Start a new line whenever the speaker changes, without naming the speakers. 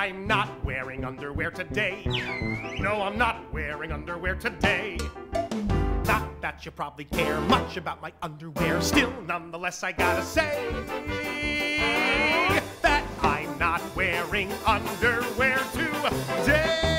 I'm not wearing underwear today. No, I'm not wearing underwear today. Not that you probably care much about my underwear. Still, nonetheless, I gotta say that I'm not wearing underwear today.